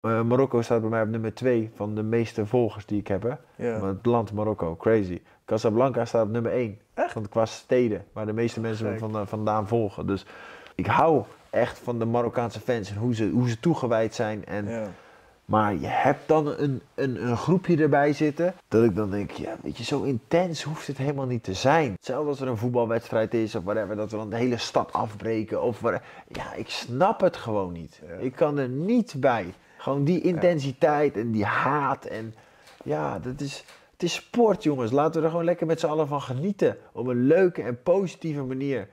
Eh, Marokko staat bij mij op nummer 2 van de meeste volgers die ik heb. Hè? Ja. Het land Marokko, crazy. Casablanca staat op nummer 1. Echt? Want qua steden, waar de meeste mensen me van, vandaan volgen. Dus ik hou echt van de Marokkaanse fans en hoe ze, hoe ze toegewijd zijn. En, Ja. Maar je hebt dan een, een, een groepje erbij zitten. Dat ik dan denk, ja, weet je, zo intens hoeft het helemaal niet te zijn. Hetzelfde als er een voetbalwedstrijd is of whatever, dat we dan de hele stad afbreken. Of whatever. ja, ik snap het gewoon niet. Ja. Ik kan er niet bij. Gewoon die intensiteit en die haat. En ja, dat is, het is sport, jongens. Laten we er gewoon lekker met z'n allen van genieten. Op een leuke en positieve manier.